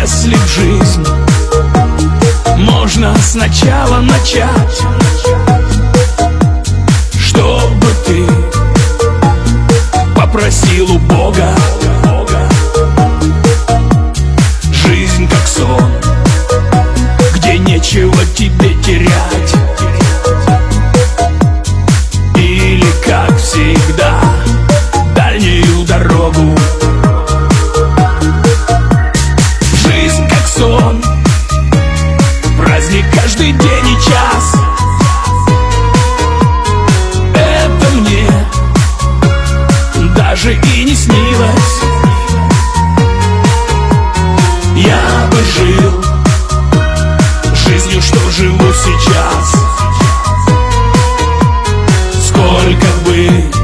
Если в жизнь можно сначала начать Чтобы ты попросил у Бога сон. Праздник каждый день и час. Это мне даже и не снилось. Я бы жил жизнью, что живу сейчас. Сколько бы